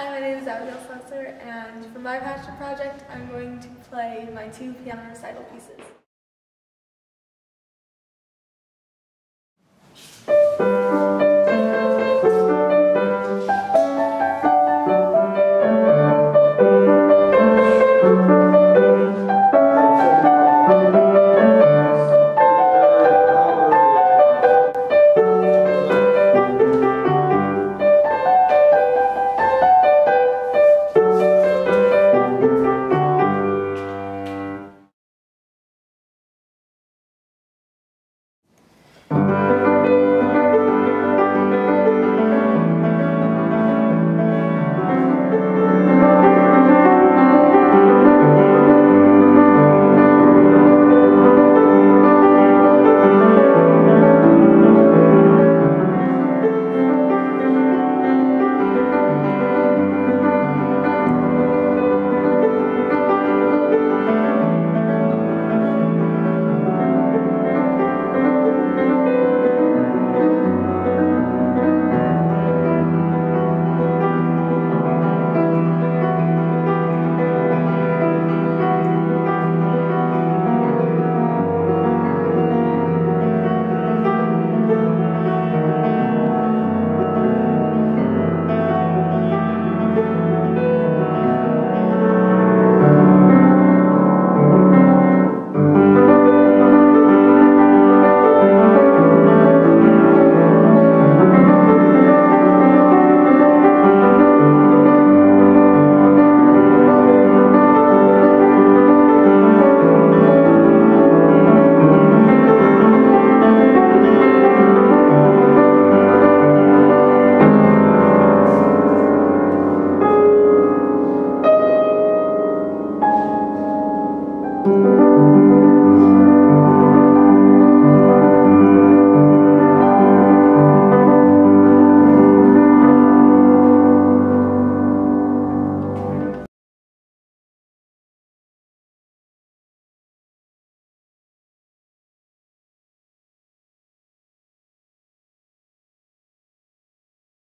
Hi, my name is Abigail Slusser, and for my passion project, I'm going to play my two piano recital pieces. Música